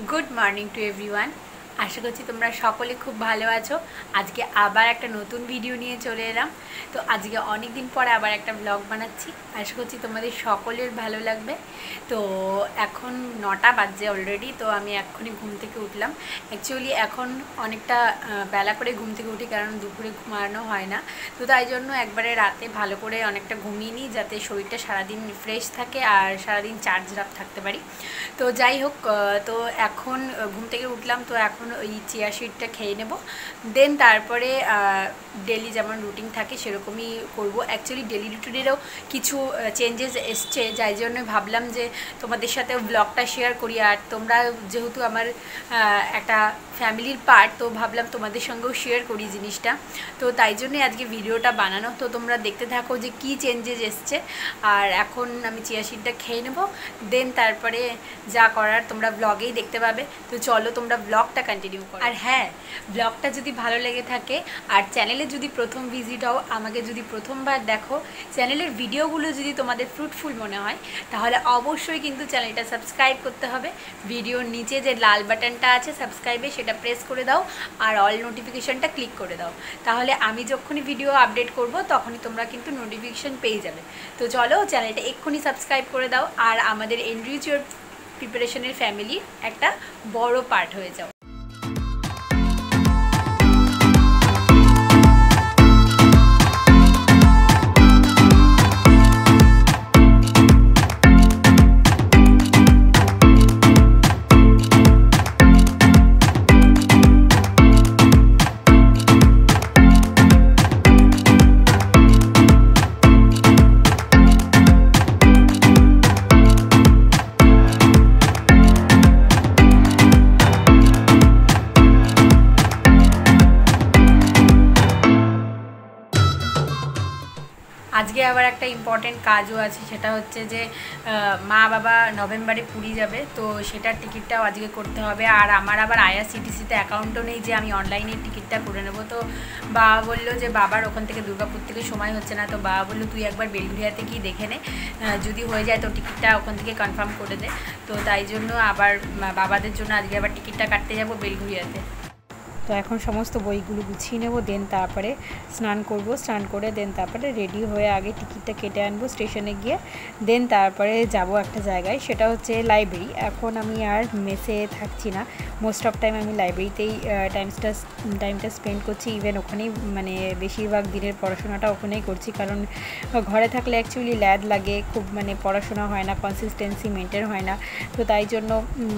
good morning to everyone. আশা করছি তোমরা সকলে খুব ভালো আছো। আজকে আবার একটা নতুন ভিডিও নিয়ে চলে এলাম। তো আজকে অনেক দিন পরে আবার একটা ব্লগ বানাচ্ছি। আশা করছি তোমাদের সকলের ভালো লাগবে। তো এখন নটা বাজছে অলরেডি তো আমি এক্ষুনি ঘুম থেকে উঠলাম। অ্যাকচুয়ালি এখন অনেকটা বেলা করে ঘুম থেকে উঠি কারণ দুপুরে ঘুমানো হয় না। তো তাই জন্য একবারে রাতে ভালো করে অনেকটা ঘুমিয়ে নিই যাতে শরীরটা সারাদিন ফ্রেশ থাকে আর সারাদিন চার্জ রাপ থাকতে পারি। তো যাই হোক তো এখন ঘুম থেকে উঠলাম। তো এখন ওই চিয়া সিডটা খেয়ে নেব। দেন তারপরে ডেলি যেমন রুটিন থাকে সেরকমই করব। অ্যাকচুয়ালি ডেলি রুটিনেরও কিছু চেঞ্জেস এসছে। যাই জন্য ভাবলাম যে তোমাদের সাথে ব্লগটা শেয়ার করি। আর তোমরা যেহেতু আমার একটা ফ্যামিলির পার্ট তো ভাবলাম তোমাদের সঙ্গেও শেয়ার করি জিনিসটা। তো তাই জন্যে আজকে ভিডিওটা বানানো। তো তোমরা দেখতে থাকো যে কি চেঞ্জেস এসছে। আর এখন আমি চিয়া সিডটা খেয়ে নেব দেন তারপরে যা করার তোমরা ব্লগেই দেখতে পাবে। তো চলো তোমরা ব্লগটা কন্টিনিউ করো। আর হ্যাঁ ব্লগটা যদি ভালো লেগে থাকে, আর চ্যানেলে যদি প্রথম ভিজিট হও, আমাকে যদি প্রথমবার দেখো চ্যানেলের ভিডিওগুলো যদি তোমাদের ফ্রুটফুল মনে হয়, তাহলে অবশ্যই কিন্তু চ্যানেলটা সাবস্ক্রাইব করতে হবে। ভিডিওর নিচে যে লাল বাটনটা আছে সাবস্ক্রাইবে সেটা প্রেস করে দাও আর অল নোটিফিকেশানটা ক্লিক করে দাও। তাহলে আমি যখনই ভিডিও আপডেট করব, তখনই তোমরা কিন্তু নোটিফিকেশান পেয়ে যাবে। তো চলো চ্যানেলটা এক্ষুনি সাবস্ক্রাইব করে দাও আর আমাদের এনরিচ ইউর প্রিপারেশনের ফ্যামিলি একটা বড় পার্ট হয়ে যাও। আজকে আবার একটা ইম্পর্টেন্ট কাজও আছে, সেটা হচ্ছে যে মা বাবা নভেম্বরে পুরী যাবে, তো সেটার টিকিটটাও আজকে করতে হবে। আর আমার আবার আইআরসিটিসিতে অ্যাকাউন্টও নেই যে আমি অনলাইনে টিকিটটা করে নেব। তো বাবা বলল যে, বাবার ওখান থেকে দুর্গাপুর থেকে সময় হচ্ছে না। তো বাবা বলল, তুই একবার বেলগুড়িয়াতে গিয়ে দেখে নে। যদি হয়ে যায় তো টিকিটটা ওখান থেকে কনফার্ম করে দে তো তাই জন্য আবার বাবাদের জন্য আজকে আবার টিকিটটা কাটতে যাব বেলঘুরিয়াতে তো এখন সমস্ত বইগুলো গুছিয়ে নেব দেন তারপরে স্নান করব। স্নান করে দেন তারপরে রেডি হয়ে আগে টিকিটটা কেটে আনব স্টেশনে গিয়ে। দেন তারপরে যাব একটা জায়গায়, সেটা হচ্ছে লাইব্রেরি এখন আমি আর মেসে থাকছি না। মোস্ট অফ টাইম আমি লাইব্রেরিতেই টাইমসটা টাইমটা স্পেন্ড করছি। ইভেন ওখানেই মানে বেশিরভাগ দিনের পড়াশোনাটা ওখানেই করছি। কারণ ঘরে থাকলে অ্যাকচুয়ালি ল্যাদ লাগে, খুব মানে পড়াশোনা হয় না কনসিস্টেন্সি মেনটেন হয় না। তো তাই জন্য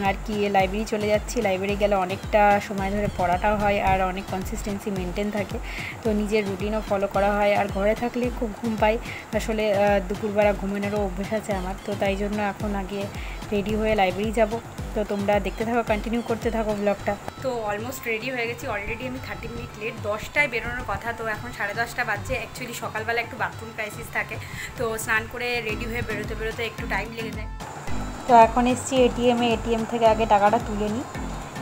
আর কি লাইব্রেরি চলে যাচ্ছি। লাইব্রেরি গেলে অনেকটা সময় ধরে পড়াটা হয় আর অনেক কনসিস্টেন্সি মেনটেন থাকে। তো নিজের রুটিনও ফলো করা হয় আর ঘরে থাকলে খুব ঘুম পাই আসলে দুপুরবেলা ঘুমানোরও অভ্যেস আছে আমার। তো তাই জন্য এখন আগে রেডি হয়ে লাইব্রেরি যাব। তো তোমরা দেখতে থাকো কন্টিনিউ করতে থাকো ব্লগটা তো অলমোস্ট রেডি হয়ে গেছি। অলরেডি আমি থার্টি মিনিট লেট দশটায় বেরোনোর কথা। তো এখন সাড়ে দশটা বাজছে। অ্যাকচুয়ালি সকালবেলা একটু বাথরুম ক্রাইসিস থাকে। তো স্নান করে রেডি হয়ে বেরোতে বেরোতে একটু টাইম লেগে যায়। তো এখন এসছি এটিএমে এটিএম থেকে আগে টাকাটা তুলে নিই।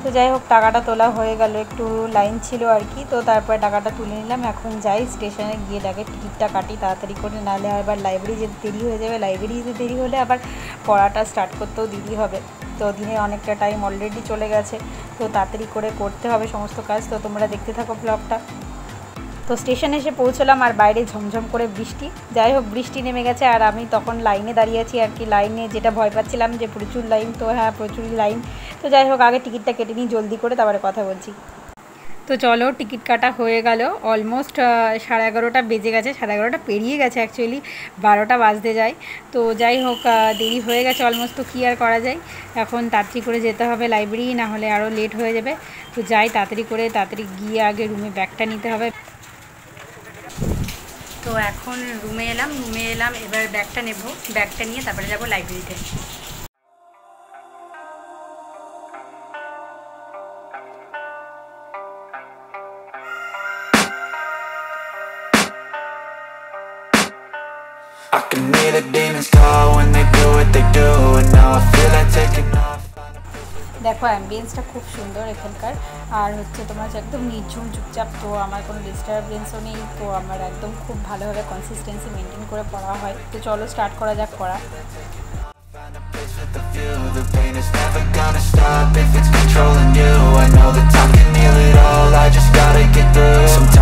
তো যাই হোক, টাকাটা তোলা হয়ে গেল। একটু লাইন ছিল আর কি, তো তারপরে টাকাটা তুলে নিলাম। এখন যাই স্টেশনে গিয়ে তাকে টিকিটটা কাটি, তাড়াতাড়ি করে। নাহলে আবার লাইব্রেরি যেতে দেরি হয়ে যাবে। লাইব্রেরি যেতে দেরি হলে আবার পড়াটা স্টার্ট করতেও দেরি হবে। তো দিনে অনেকটা টাইম অলরেডি চলে গেছে। তো তাড়াতাড়ি করে করতে হবে সমস্ত কাজ। তো তোমরা দেখতে থাকো ব্লগটা তো স্টেশনে এসে পৌঁছলাম আর বাইরে ঝমঝম করে বৃষ্টি। যাই হোক, বৃষ্টি নেমে গেছে আর আমি তখন লাইনে দাঁড়িয়ে আছি আর কি। লাইনে যেটা ভয় পাচ্ছিলাম যে প্রচুর লাইন তো হ্যাঁ প্রচুরই লাইন তো যাই হোক, আগে টিকিটটা কেটে নিই, জলদি করে তারপরে কথা বলছি। তো চলো টিকিট কাটা হয়ে গেল। অলমোস্ট সাড়ে এগারোটা বেজে গেছে, সাড়ে এগারোটা পেরিয়ে গেছে অ্যাকচুয়ালি বারোটা বাজতে যায়। তো যাই হোক দেরি হয়ে গেছে অলমোস্ট তো কী আর করা যায়? এখন তাড়াতাড়ি করে যেতে হবে লাইব্রেরি না হলে আরও লেট হয়ে যাবে। তো যাই, তাড়াতাড়ি করে, তাড়াতাড়ি গিয়ে আগে রুমে ব্যাগটা নিতে হবে। তো এখন রুমে এলাম রুমে এলাম এবার ব্যাগটা নেব। ব্যাগটা নিয়ে তারপরে যাব লাইব্রেরিতে দেখো অ্যাম্বিয়েন্সটা খুব সুন্দর এখানকার। আর হচ্ছে তোমার একদম নির্ঝুম, চুপচাপ, তো আমার কোনো ডিস্টারবেন্সও নেই, তো আমার একদম খুব ভালোভাবে কনসিস্টেন্সি মেনটেন করে পড়া হয়। তো চলো স্টার্ট করা যাক, পড়া। Sometimes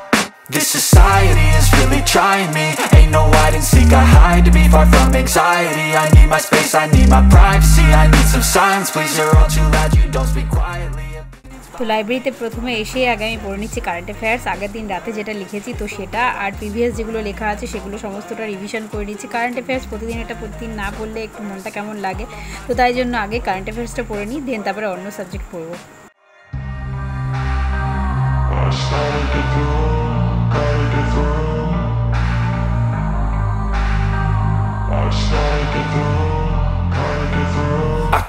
this society is really trying me. Ain't no hide and seek, I hide to be far from anxiety. I need my space, I need my privacy I need some silence, please, you're all too loud You don't speak quietly. তো লাইব্রেরিতে প্রথমে এসেই আগে আমি পড়ে নিচ্ছি current affairs আগের দিন রাতে যেটা লিখেছি তো সেটা। আর প্রিভিয়াস যেগুলো লেখা আছে সেগুলো সমস্তটা রিভিশন করে নিচ্ছি। কারেন্ট অ্যাফেয়ার্স প্রতিদিন এটা প্রতিদিন না পড়লে একটু মনটা কেমন লাগে? তো তাই জন্য আগে কারেন্ট অ্যাফেয়ার্সটা পড়ে নিই দেন তারপরে অন্য সাবজেক্ট পড়ব।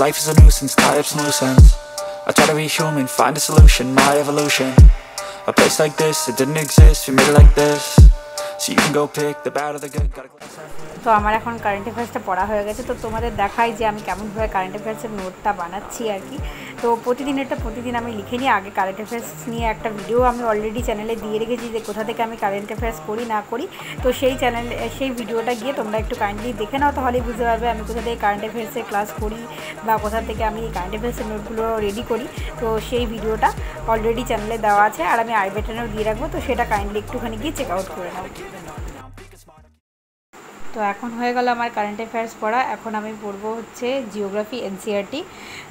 life is a nuisance, tie up some loose ends I try to be human, find a solution, my evolution. A place like this, it didn't exist, we made it like this So you can go pick the bad or the good, তো আমার এখন current অ্যাফেয়ার্সটা পড়া হয়ে গেছে তো তোমাদের দেখাই যে আমি কেমনভাবে কারেন্ট অ্যাফেয়ার্সের নোটটা বানাচ্ছি আর কি। তো প্রতিদিনেরটা প্রতিদিন আমি লিখে নিই আগে কারেন্ট অ্যাফেয়ার্স নিয়ে একটা ভিডিও আমি অলরেডি চ্যানেলে দিয়ে রেখেছি যে কোথা থেকে আমি কারেন্ট অ্যাফেয়ার্স করি না করি। তো সেই চ্যানেল সেই ভিডিওটা গিয়ে তোমরা একটু কাইন্ডলি দেখে নাও তাহলেই বুঝতে পারবে আমি কোথা থেকে কারেন্ট অ্যাফেয়ার্সের ক্লাস করি বা কোথা থেকে আমি কারেন্ট অ্যাফেয়ার্সের নোটগুলো রেডি করি। তো সেই ভিডিওটা অলরেডি চ্যানেলে দেওয়া আছে আর আমি আই বাটনেও দিয়ে রাখব তো সেটা কাইন্ডলি একটুখানি গিয়ে চেক আউট করে নাও। তো এখন হয়ে গেল আমার কারেন্ট অ্যাফেয়ার্স পড়া। এখন আমি পড়ব হচ্ছে জিওগ্রাফি এনসিআরটি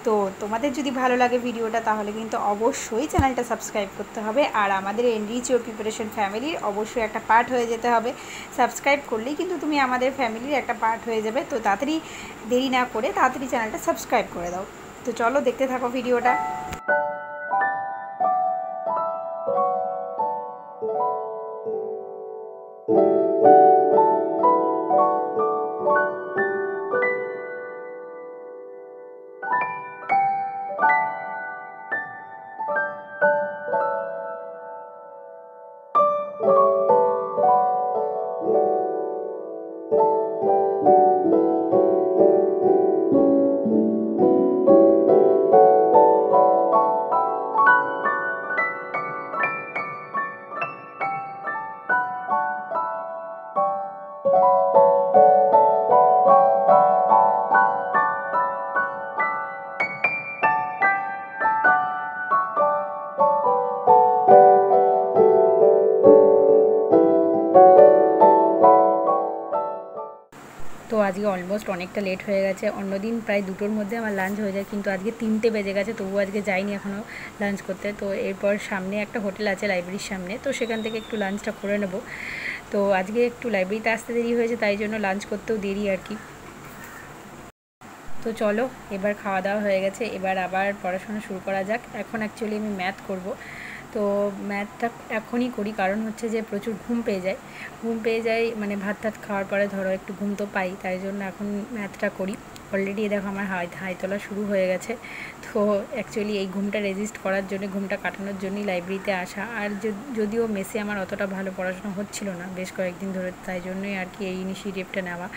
তো তোমাদের যদি ভালো লাগে ভিডিওটা তাহলে কিন্তু অবশ্যই চ্যানেলটা সাবস্ক্রাইব করতে হবে। আর আমাদের এনরিচ ও প্রিপারেশন ফ্যামিলির অবশ্যই একটা পার্ট হয়ে যেতে হবে। সাবস্ক্রাইব করলেই কিন্তু তুমি আমাদের ফ্যামিলির একটা পার্ট হয়ে যাবে। তো তাড়াতাড়ি দেরি না করে তাড়াতাড়ি চ্যানেলটা সাবস্ক্রাইব করে দাও। তো চলো দেখতে থাকো ভিডিওটা তো অলমোস্ট অনেকটা লেট হয়ে গেছে। অন্যদিন প্রায় দুটোর মধ্যে আমার লাঞ্চ হয়ে যায়, কিন্তু আজকে তিনটে বেজে গেছে, তবুও আজকে যাইনি এখনও লাঞ্চ করতে। তো এরপর সামনে একটা হোটেল আছে লাইব্রেরির সামনে, তো সেখান থেকে একটু লাঞ্চটা করে নেব। তো আজকে একটু লাইব্রেরিতে আসতে দেরি হয়েছে, তাই জন্য লাঞ্চ করতেও দেরি আর কি। তো চলো, এবার খাওয়া দাওয়া হয়ে গেছে, এবার আবার পড়াশোনা শুরু করা যাক। এখন অ্যাকচুয়ালি আমি ম্যাথ করব। তো ম্যাথটা এখনই করি, কারণ হচ্ছে যে প্রচুর ঘুম পেয়ে যায়। ঘুম পেয়ে যায় মানে ভাত টাত খাওয়ার পরে, ধরো একটু ঘুম তো পাই, তাই জন্য এখন ম্যাথটা করি। অলরেডি দেখো আমার হাই হাই তোলা শুরু হয়ে গেছে। তো অ্যাকচুয়ালি এই ঘুমটা রেজিস্ট করার জন্য, ঘুমটা কাটানোর জন্যই লাইব্রেরিতে আসা। আর যদিও মেসে আমার অতটা ভালো পড়াশোনা হচ্ছিল না, বেশ কয়েকদিন ধরে, তাই জন্যই আর কি এই ইনিশিয়েটিভটা নেওয়া।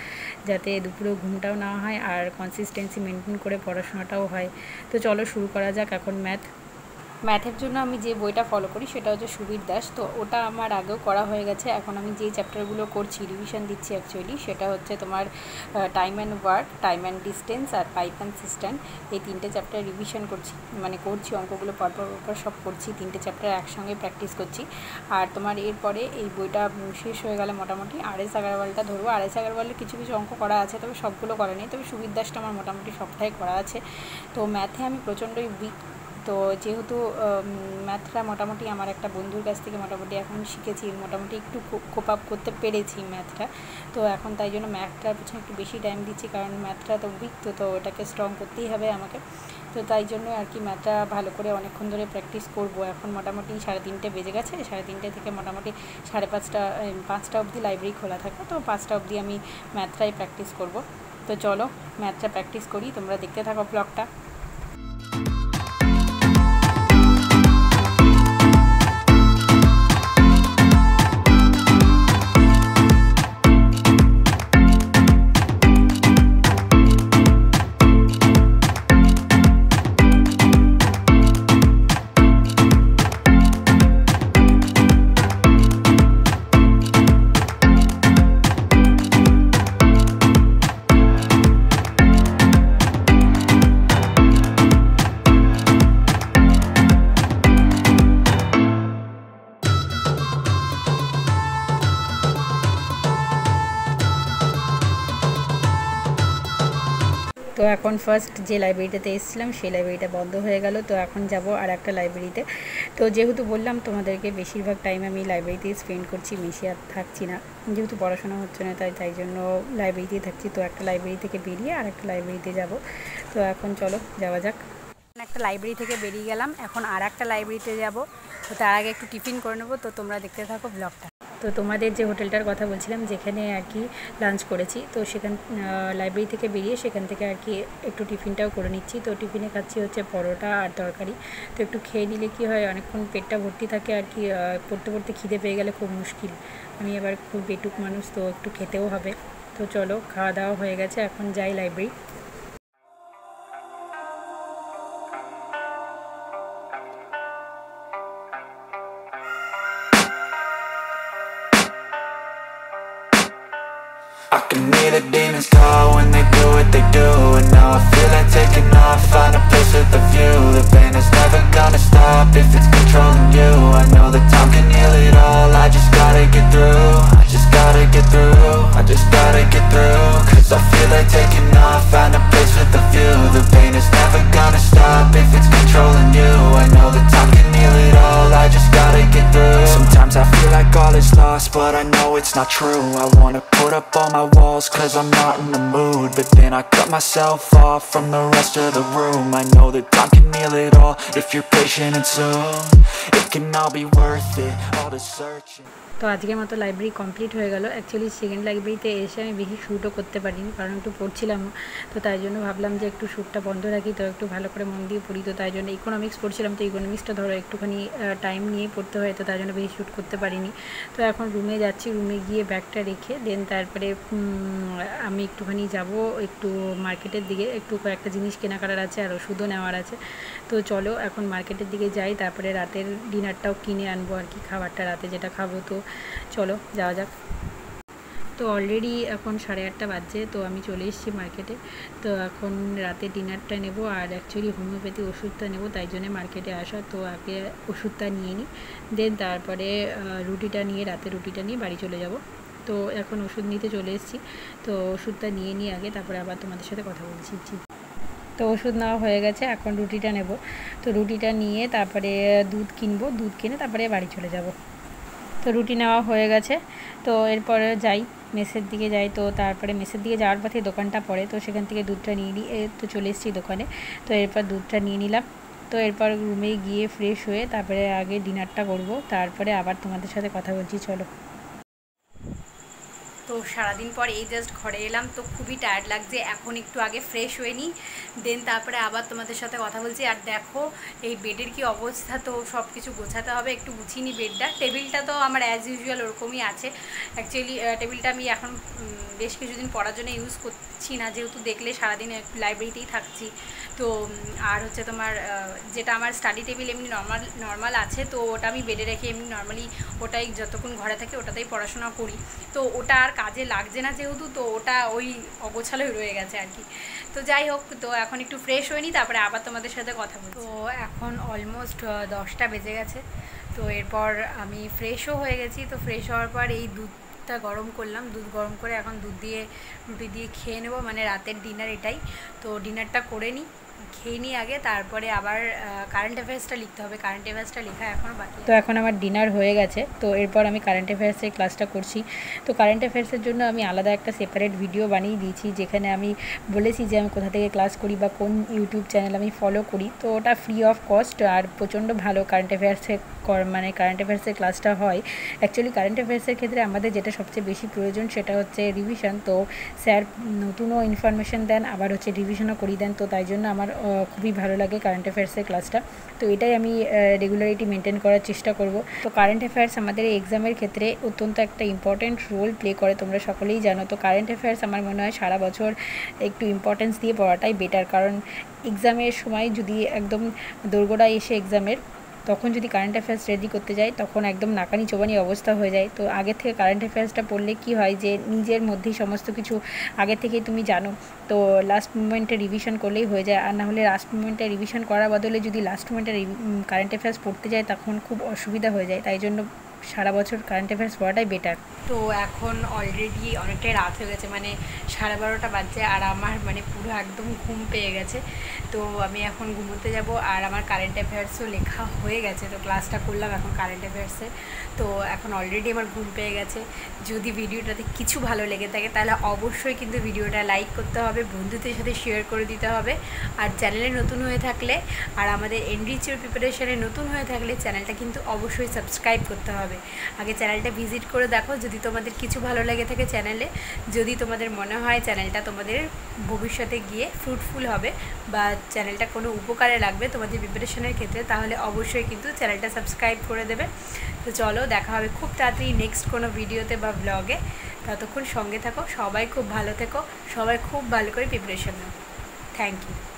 যাতে দুপুরেও ঘুমটাও নেওয়া হয় আর কনসিস্টেন্সি মেনটেন করে পড়াশোনাটাও হয়। তো চলো শুরু করা যাক এখন ম্যাথ ম্যাথের জন্য আমি যে বইটা ফলো করি সেটা হচ্ছে সুবীর দাস। তো ওটা আমার আগেও করা হয়ে গেছে। এখন আমি যেই চ্যাপ্টারগুলো করছি রিভিশন দিচ্ছি অ্যাকচুয়ালি সেটা হচ্ছে তোমার time and work time and distance R pipe and system এই তিনটে চ্যাপ্টার রিভিশন করছি মানে করছি, অঙ্কগুলো পরপর পরপর সব করছি। তিনটে চ্যাপ্টার একসঙ্গে প্র্যাকটিস করছি। আর তোমার এরপরে এই বইটা শেষ হয়ে গেলে মোটামুটি এস আগারওয়ালটা ধরবো। এস আগারওয়ালের কিছু কিছু অঙ্ক করা আছে, তবে সবগুলো করা নেই। তবে সুবীর দাসটা আমার মোটামুটি সবটাই করা আছে। তো ম্যাথে আমি প্রচণ্ডই উইক তো যেহেতু ম্যাথটা মোটামুটি আমার একটা বন্ধুর কাছ থেকে মোটামুটি এখন শিখেছি, মোটামুটি একটু কোপ আপ করতে পেরেছি ম্যাথটা। তো এখন তাই জন্য ম্যাথটার পিছনে একটু বেশি টাইম দিচ্ছি, কারণ ম্যাথটা তো উইক তো তো ওটাকে স্ট্রং করতেই হবে আমাকে। তো তাই জন্য আর কি ম্যাথটা ভালো করে অনেকক্ষণ ধরে প্র্যাকটিস করব। এখন মোটামুটি সাড়ে তিনটে বেজে গেছে, সাড়ে তিনটে থেকে মোটামুটি সাড়ে পাঁচটা পাঁচটা অবধি লাইব্রেরি খোলা থাকে, তো পাঁচটা অবধি আমি ম্যাথটাই প্র্যাকটিস করব। তো চলো ম্যাথটা প্র্যাকটিস করি, তোমরা দেখতে থাকো ব্লগটা তো এখন ফার্স্ট যে লাইব্রেরিটাতে এসেছিলাম, সেই লাইব্রেরিটা বন্ধ হয়ে গেল। তো এখন যাব আর একটা লাইব্রেরিতে তো যেহেতু বললাম, তোমাদেরকে বেশিরভাগ টাইম আমি লাইব্রেরিতেই স্পেন্ড করছি বেশি আর থাকছি না। যেহেতু পড়াশোনা হচ্ছে না, তাই তাই জন্য লাইব্রেরিতেই থাকছি। তো একটা লাইব্রেরি থেকে বেরিয়ে আর একটা লাইব্রেরিতে যাব। তো এখন চলো, যাওয়া যাক। একটা লাইব্রেরি থেকে বেরিয়ে গেলাম। এখন আর একটা লাইব্রেরিতে যাব। তো তার আগে একটু টিফিন করে নেব। তো তোমরা দেখতে থাকো ব্লগটা তো তোমাদের যে হোটেলটার কথা বলছিলাম, যেখানে আর কি লাঞ্চ করেছি, তো সেখান লাইব্রেরি থেকে বেরিয়ে সেখান থেকে আর কি একটু টিফিনটাও করে নিচ্ছি। তো টিফিনে খাচ্ছি হচ্ছে পরোটা আর তরকারি। তো একটু খেয়ে নিলে কি হয়, অনেকক্ষণ পেটটা ভর্তি থাকে আর কি পড়তে পড়তে খিদে পেয়ে গেলে খুব মুশকিল। আমি এবার খুব বেটুক মানুষ, তো একটু খেতেও হবে। তো চলো, খাওয়া দাওয়া হয়ে গেছে, এখন যাই library if it's It's not true I wanna put up all my walls cause I'm not in the mood But then I cut myself off from the rest of the room I know that time can heal it all if you're patient and soon It can all be worth it, all the searching তো আজকের মতো library complete হয়ে গেল actually second লাইব্রেরিতে এসে আমি বেশি শ্যুটও করতে পারিনি কারণ একটু পড়ছিলাম তো তাই জন্য ভাবলাম যে একটু শ্যুটটা বন্ধ রাখি তো একটু ভালো করে মন দিয়ে পড়ি তো তাই জন্য ইকোনমিক্স পড়ছিলাম তো ইকোনমিক্সটা ধরো একটুখানি টাইম নিয়ে পড়তে হয় তো তাই জন্য বেশি শ্যুট করতে পারিনি তো এখন রুমে যাচ্ছি রুমে গিয়ে ব্যাগটা রেখে দেন তারপরে আমি একটুখানি যাব একটু মার্কেটের দিকে, একটু কয়েকটা জিনিস কেনাকাটার আছে আর ওষুধও নেওয়ার আছে। তো চলো, এখন মার্কেটের দিকে যাই, তারপরে রাতের ডিনারটাও কিনে আনব আর কি, খাবারটা রাতে যেটা খাব তো। চলো, যাওয়া যাক। তো অলরেডি এখন সাড়ে আটটা বাজছে, তো আমি চলে এসেছি মার্কেটে তো এখন রাতে ডিনারটা নেব আর অ্যাকচুয়ালি হোমিওপ্যাথি ওষুধটা নেব, তাই জন্য মার্কেটে আসা। তো আগে ওষুধটা নিয়ে নিই দেন তারপরে রুটিটা নিয়ে, রাতে রুটিটা নিয়ে বাড়ি চলে যাব। তো এখন ওষুধ নিতে চলে এসেছি। তো ওষুধটা নিয়ে নিই আগে, তারপরে আবার তোমাদের সাথে কথা বলছি। জি। তো ওষুধ নেওয়া হয়ে গেছে, এখন রুটিটা নেব। তো রুটিটা নিয়ে তারপরে দুধ কিনবো, দুধ কিনে তারপরে বাড়ি চলে যাব। তো রুটি নেওয়া হয়ে গেছে। তো এরপরে যাই, মেসের দিকে যাই, তো তারপরে মেসের দিকে যাওয়ার পথে দোকানটা পড়ে, তো সেখান থেকে দুধটা নিয়ে নিই তো চলে এসেছি দোকানে। তো এরপর দুধটা নিয়ে নিলাম। তো এরপর রুমে গিয়ে ফ্রেশ হয়ে তারপরে আগে ডিনারটা করব, তারপরে আবার তোমাদের সাথে কথা বলছি, চলো। তো সারাদিন পর এই জাস্ট ঘরে এলাম, তো খুবই টায়ার্ড লাগছে। এখন একটু আগে ফ্রেশ হয়ে নিই দেন তারপরে আবার তোমাদের সাথে কথা বলছি। আর দেখো, এই বেডের কি অবস্থা, তো সব কিছু গোছাতে হবে, একটু গুছিয়ে নিই বেডটা। টেবিলটা তো আমার অ্যাজ ইউজুয়াল ওরকমই আছে। অ্যাকচুয়ালি টেবিলটা আমি এখন বেশ কিছুদিন পড়ার জন্য ইউজ করছি না, যেহেতু দেখলে সারাদিন লাইব্রেরিতেই থাকছি। তো আর হচ্ছে তোমার যেটা আমার স্টাডি টেবিল এমনি নর্মাল নর্মাল আছে, তো ওটা আমি বেডে রেখে এমনি নর্মালি ওটাই যতক্ষণ ঘরে থাকে ওটাতেই পড়াশোনা করি। তো ওটা আর কাজে লাগছে না যেহেতু, তো ওটা ওই অগোছালোই রয়ে গেছে আর কি। তো যাই হোক, তো এখন একটু ফ্রেশ হয়ে তারপরে আবার তোমাদের সাথে কথা বলছি। তো এখন অলমোস্ট দশটা বেজে গেছে। তো এরপর আমি ফ্রেশও হয়ে গেছি। তো ফ্রেশ হওয়ার পর এই দুধটা গরম করলাম। দুধ গরম করে এখন দুধ দিয়ে, রুটি দিয়ে খেয়ে নেব। মানে রাতের ডিনার এটাই। তো ডিনারটা করে নিই খেয়ে নিই আগে, তারপরে আবার কারেন্ট অ্যাফেয়ার্সটা লিখতে হবে। কারেন্ট অ্যাফেয়ার্সটা লেখা এখনও বাকি তো এখন আমার ডিনার হয়ে গেছে। তো এরপর আমি কারেন্ট অ্যাফেয়ার্সের ক্লাসটা করছি। তো কারেন্ট অ্যাফেয়ার্সের জন্য আমি আলাদা একটা সেপারেট ভিডিও বানিয়ে দিয়েছি, যেখানে আমি বলেছি যে আমি কোথা থেকে ক্লাস করি বা কোন ইউটিউব চ্যানেল আমি ফলো করি। তো ওটা ফ্রি অফ কস্ট আর প্রচণ্ড ভালো কারেন্ট অ্যাফেয়ার্সের মানে কারেন্ট অ্যাফেয়ার্সের ক্লাসটা হয়। অ্যাকচুয়ালি কারেন্ট অ্যাফেয়ার্সের ক্ষেত্রে আমাদের যেটা সবচেয়ে বেশি প্রয়োজন, সেটা হচ্ছে রিভিশন তো স্যার নতুনও ইনফরমেশন দেন, আবার হচ্ছে রিভিশনও করিয়ে দেন। তো তাই জন্য আমার খুবই ভালো লাগে কারেন্ট অ্যাফেয়ার্সের ক্লাসটা তো এটাই আমি রেগুলারিটি মেনটেন করার চেষ্টা করব। তো কারেন্ট অ্যাফেয়ার্স আমাদের এক্সামের ক্ষেত্রে অত্যন্ত একটা ইম্পর্ট্যান্ট রোল প্লে করে, তোমরা সকলেই জানো। তো কারেন্ট অ্যাফেয়ার্স আমার মনে হয় সারা বছর একটু ইম্পর্টেন্স দিয়ে পড়াটাই বেটার কারণ এক্সামের সময় যদি একদম দোরগোড়া এসে এক্সামের তখন যদি কারেন্ট অ্যাফেয়ার্স রেডি করতে যাই, তখন একদম নাকানি চোবানি অবস্থা হয়ে যায়। তো আগে থেকে কারেন্ট অ্যাফেয়ার্সটা পড়লে কি হয় যে, নিজের মধ্যেই সমস্ত কিছু আগে থেকেই তুমি জানো। তো লাস্ট মুমেন্টে রিভিশন করলেই হয়ে যায়। আর না হলে লাস্ট মুমেন্টে রিভিশন করার বদলে যদি লাস্ট মুমেন্টে কারেন্ট অ্যাফেয়ার্স পড়তে যায় তখন খুব অসুবিধা হয়ে যায়। তাই জন্য সারা বছর কারেন্ট অ্যাফেয়ার্স পড়াটাই বেটার তো এখন অলরেডি অনেকটাই রাত হয়ে গেছে মানে সাড়ে বারোটা বাজছে আর আমার মানে পুরো একদম ঘুম পেয়ে গেছে। তো আমি এখন ঘুমোতে যাব আর আমার কারেন্ট অ্যাফেয়ার্সও লেখা হয়ে গেছে, তো ক্লাসটা করলাম এখন কারেন্ট অ্যাফেয়ার্সে তো এখন অলরেডি আমার ঘুম পেয়ে গেছে। যদি ভিডিওটাতে কিছু ভালো লেগে থাকে তাহলে অবশ্যই কিন্তু ভিডিওটা লাইক করতে হবে, বন্ধুদের সাথে শেয়ার করে দিতে হবে। আর চ্যানেলে নতুন হয়ে থাকলে আর আমাদের এনরিচের প্রিপারেশনে নতুন হয়ে থাকলে চ্যানেলটা কিন্তু অবশ্যই সাবস্ক্রাইব করতে হবে। আগে চ্যানেলটা ভিজিট করে দেখো, যদি তোমাদের কিছু ভালো লেগে থাকে চ্যানেলে যদি তোমাদের মনে হয় চ্যানেলটা তোমাদের ভবিষ্যতে গিয়ে ফ্রুটফুল হবে বা চ্যানেলটা কোনো উপকারে লাগবে তোমাদের প্রিপারেশনের ক্ষেত্রে, তাহলে অবশ্যই কিন্তু চ্যানেলটা সাবস্ক্রাইব করে দেবে। তো চলো, দেখা হবে খুব তাড়াতাড়ি নেক্সট কোনো ভিডিওতে বা ব্লগে ততক্ষণ সঙ্গে থাকো, সবাই খুব ভালো থেকো, সবাই খুব ভালো করে প্রিপারেশন নাও। Thank you